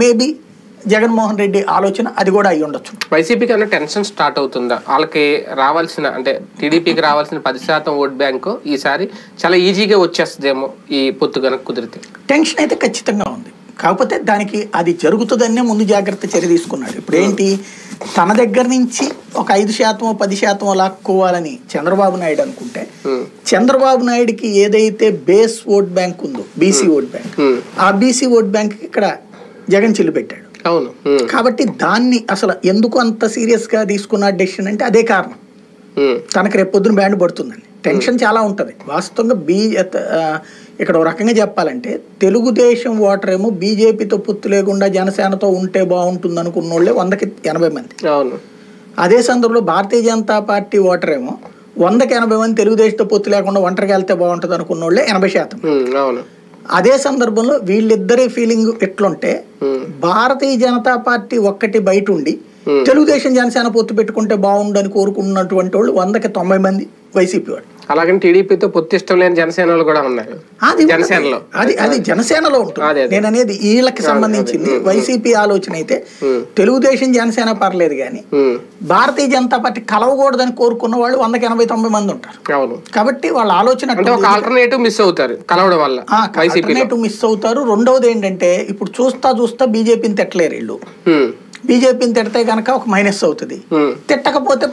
Maybe Jaganmohan Reddy ఆలోచన అది కూడా అయి ఉండొచ్చు. వైసీపీకి అన్న టెన్షన్ స్టార్ట్ అవుతుందా? వాళ్ళకి రావాల్సిన అంటే టీడీపీకి రావాల్సిన పది శాతం ఓట్ బ్యాంకు ఈసారి చాలా ఈజీగా వచ్చేస్తుందేమో ఈ పొత్తు కనుక కుదిరితే. టెన్షన్ అయితే ఖచ్చితంగా ఉంది. కాకపోతే దానికి అది జరుగుతుందనే ముందు జాగ్రత్త చర్య తీసుకున్నాడు. ఇప్పుడు ఏంటి? తన దగ్గర నుంచి ఒక ఐదు శాతం పది శాతం లాక్కోవాలని చంద్రబాబు నాయుడు అనుకుంటే చంద్రబాబు నాయుడుకి ఏదైతే బేస్ ఓట్ బ్యాంక్ ఉందో బీసీ ఓట్ బ్యాంక్ ఆ బీసీ ఓట్ బ్యాంక్ ఇక్కడ జగన్ చిల్లు పెట్టాడు. అవును. కాబట్టి దాన్ని అసలు ఎందుకు అంత సీరియస్గా తీసుకున్న డెసిషన్ అంటే అదే కారణం. తనకు రేపు పొద్దున బ్యాండ్ పడుతుందండి. టెన్షన్ చాలా ఉంటుంది. వాస్తవంగా బీ ఇక్కడ ఒక రకంగా చెప్పాలంటే తెలుగుదేశం ఓటర్ ఏమో బీజేపీతో పొత్తు లేకుండా జనసేనతో ఉంటే బాగుంటుంది అనుకున్న వాళ్ళే వందకి ఎనభై మంది. అవును. అదే సందర్భంలో భారతీయ జనతా పార్టీ ఓటర్ ఏమో వందకి ఎనభై మంది తెలుగుదేశంతో పొత్తు లేకుండా ఒంటరిగా వెళ్తే బాగుంటుంది అనుకున్న వాళ్ళే ఎనభై శాతం. అవును. అదే సందర్భంలో వీళ్ళిద్దరి ఫీలింగ్ ఎట్లుంటే ఉమ్, భారతీయ జనతా పార్టీ ఒక్కటి బయట ఉండి Hmm. తెలుగుదేశం జనసేన పొత్తు పెట్టుకుంటే బాగుండని కోరుకున్నటువంటి వాళ్ళు వందకి తొంభై మంది వైసీపీ వాళ్ళు అలాగని టీడీపీతో పొత్తు ఇష్టం లేని జనసేన వాళ్ళు కూడా ఉన్నారు. అది జనసేనలో. అది అది జనసేనలో ఉంటుంది. నేను అనేది వీళ్ళకి సంబంధించింది. వైసీపీ ఆలోచన అయితే. తెలుగుదేశం జనసేన పర్లేదు కానీ భారతీయ జనతా పార్టీ కలవకూడదని కోరుకున్న వాళ్ళు వందకి ఎనభై తొంభై మంది ఉంటారు. అవును. కాబట్టి వాళ్ళ ఆలోచన అంటే ఒక. ఆల్టర్నేటివ్ మిస్ అవుతారు కలవడం వల్ల ఆల్టర్నేటివ్ మిస్ అవుతారు. రెండవది ఏంటంటే ఇప్పుడు చూస్తా చూస్తా బీజేపీని తిట్టలేరు వీళ్ళు. బీజేపీని తిడితే కనుక ఒక మైనస్ అవుతుంది. తిట్టకపోతే